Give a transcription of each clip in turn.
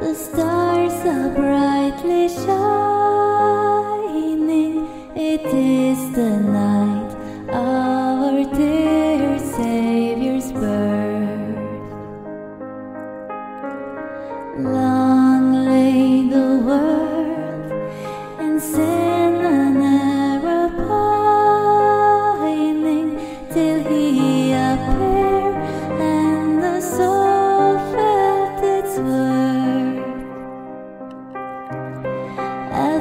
The stars are brightly shining. It is the night our dear Savior's birth. Long lay the world and sin and error pining till he.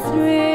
through.